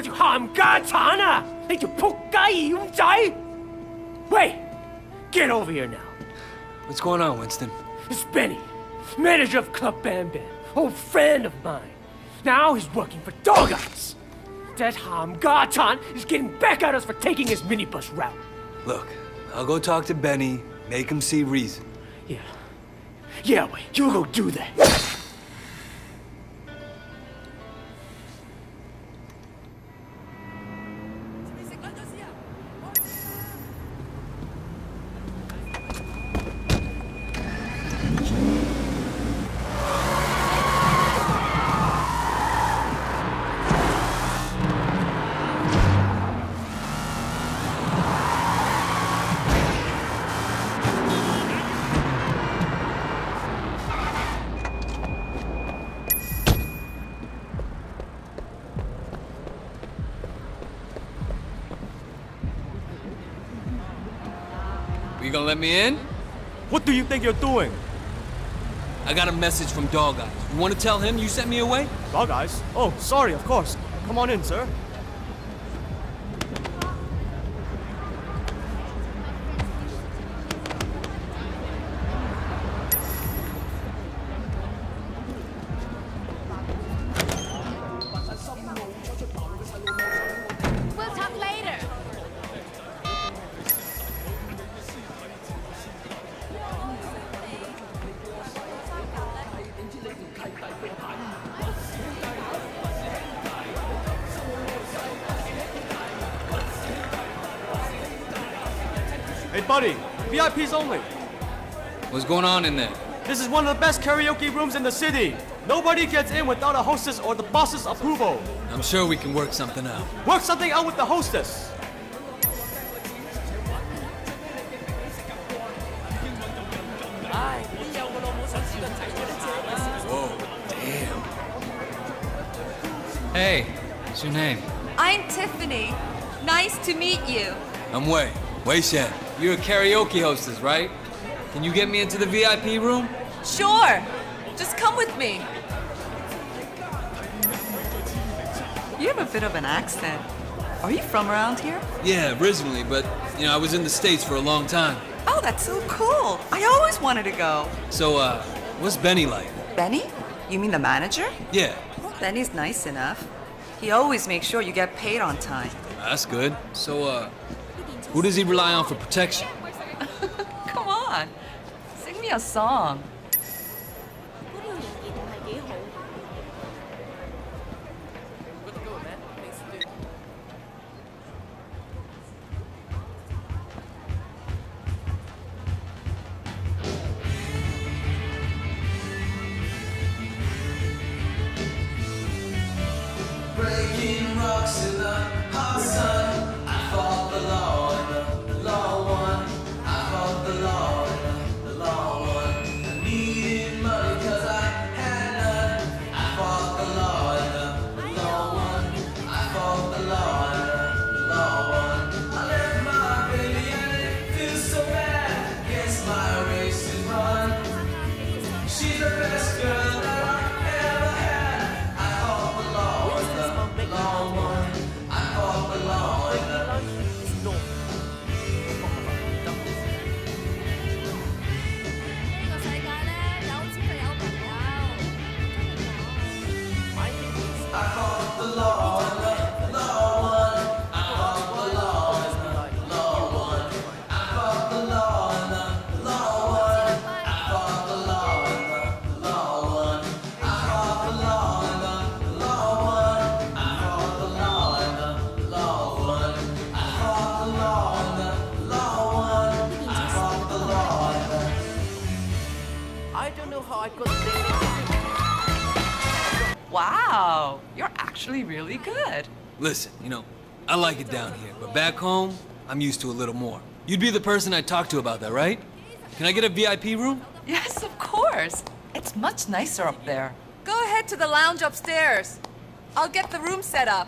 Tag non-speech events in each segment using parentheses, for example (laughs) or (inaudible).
嗰条咸家产啊！你条仆街妖仔！喂，get over here now. What's going on, Winston? It's Benny, manager of Club Bam Bam, old friend of mine. Now he's working for Dog Eyes. That Ham Gartan is getting back at us for taking his minibus route. Look, I'll go talk to Benny, make him see reason. Yeah. Yeah, wait, you go do that. You gonna let me in? What do you think you're doing? I got a message from Dog Eyes. You wanna tell him you sent me away? Dog eyes? Oh, sorry, of course. Come on in, sir. Hey, buddy. VIPs only. What's going on in there? This is one of the best karaoke rooms in the city. Nobody gets in without a hostess or the boss's approval. I'm sure we can work something out. Work something out with the hostess. Whoa, damn. Hey, what's your name? I'm Tiffany. Nice to meet you. I'm Wei. Wei Shen. You're a karaoke hostess, right? Can you get me into the VIP room? Sure. Just come with me. You have a bit of an accent. Are you from around here? Yeah, originally, but, you know, I was in the States for a long time. Oh, that's so cool. I always wanted to go. So, uh, what's Benny like? Benny? You mean the manager? Yeah, Well, Benny's nice enough. He always makes sure you get paid on time. that's good. So, uh, who does he rely on for protection? (laughs) Come on. Sing me a song. Listen, you know, I like it down here, but back home, I'm used to a little more. You'd be the person I'd talk to about that, right? Can I get a VIP room? Yes, of course. It's much nicer up there. Go ahead to the lounge upstairs. I'll get the room set up.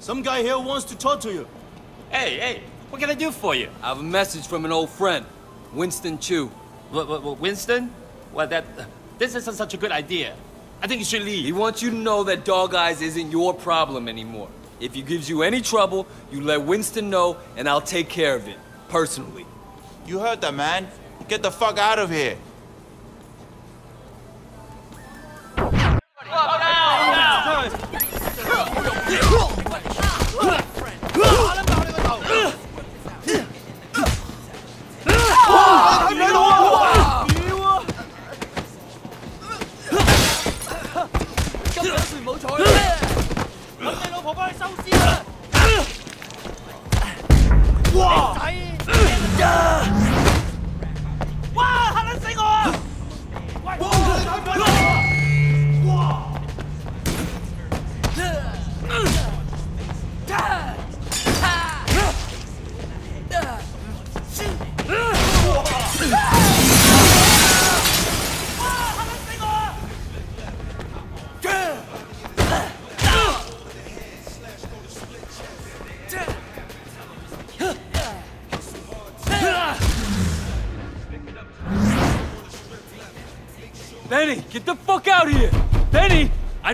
Some guy here wants to talk to you. Hey, hey, what can I do for you? I have a message from an old friend, Winston Chu. What, what, what, Winston? Well, that this isn't such a good idea. I think you should leave. He wants you to know that Dog Eyes isn't your problem anymore. If he gives you any trouble, you let Winston know, and I'll take care of it, personally. You heard that, man. Get the fuck out of here. 唔好彩啦！揾你老婆帮你收尸啦！哇！仔！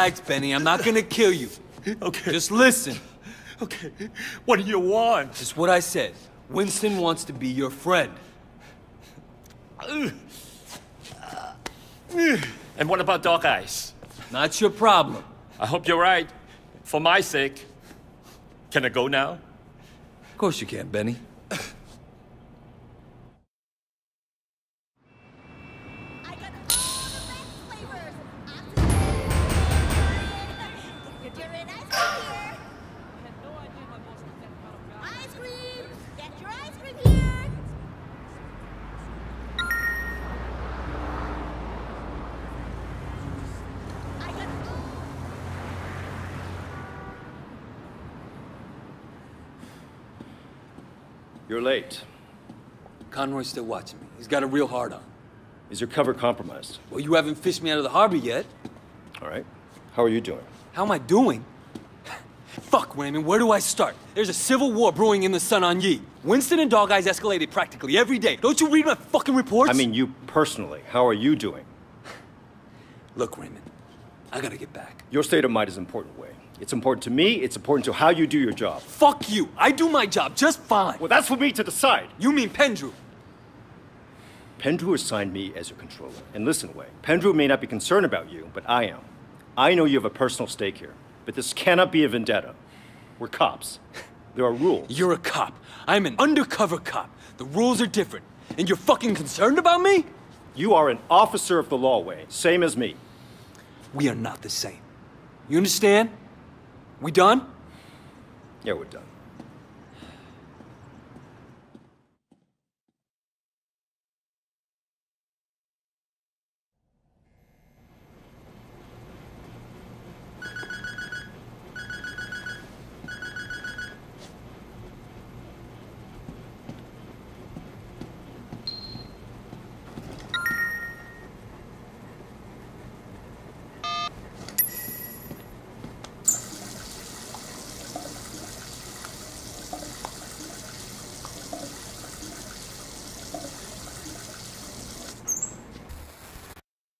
Relax, Benny. I'm not gonna kill you. Okay. Just listen. Okay. What do you want? Just what I said. Winston wants to be your friend. And what about Dog Eyes? Not your problem. I hope you're right. For my sake. Can I go now? Of course you can, Benny. You're late. Conroy's still watching me. He's got a real hard on. Is your cover compromised? Well, you haven't fished me out of the harbor yet. All right. How are you doing? How am I doing? (laughs) Fuck, Raymond, where do I start? There's a civil war brewing in the Sun On Yee. Winston and Dog Eyes escalated practically every day. Don't you read my fucking reports? I mean, you personally. How are you doing? (laughs) Look, Raymond, I gotta get back. Your state of mind is important, Wei. It's important to me. It's important to how you do your job. Fuck you. I do my job just fine. Well, that's for me to decide. You mean Pendrew? Pendrew assigned me as your controller. And listen, Wei. Pendrew may not be concerned about you, but I am. I know you have a personal stake here, but this cannot be a vendetta. We're cops. (laughs) There are rules. You're a cop. I'm an undercover cop. The rules are different. And you're fucking concerned about me? You are an officer of the law, Wei, same as me. We are not the same. You understand? We done? Yeah, we're done.